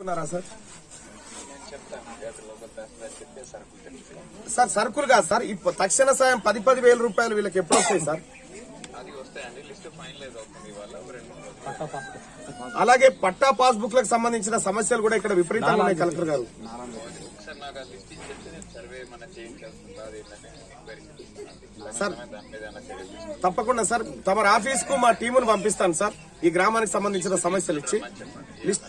Sir? Sir సరుకులు కాదు sir ఇప్పుడు తక్షణ సాయం పది పది వేల రూపాయలు వీళ్ళకి ఎప్పుడు వస్తాయి సార్? అది వస్తాయండి. లిస్ట్ ఫైనలైజ్ అవుతుంది ఇవాళ ఒక రెండు మూడు రోజులు. అలాగే పట్టా పాస్బుక్లకు సంబంధించిన సమస్యలు కూడా ఇక్కడ విపరీతంగా ఉన్నాయి కలెక్టర్ గారు. సార్. తప్పకుండా సార్ తమ ఆఫీస్కు మా టీమును పంపిస్తాను సార్ ఈ గ్రామానికి సంబంధించిన సమస్యలు ఇచ్చి. List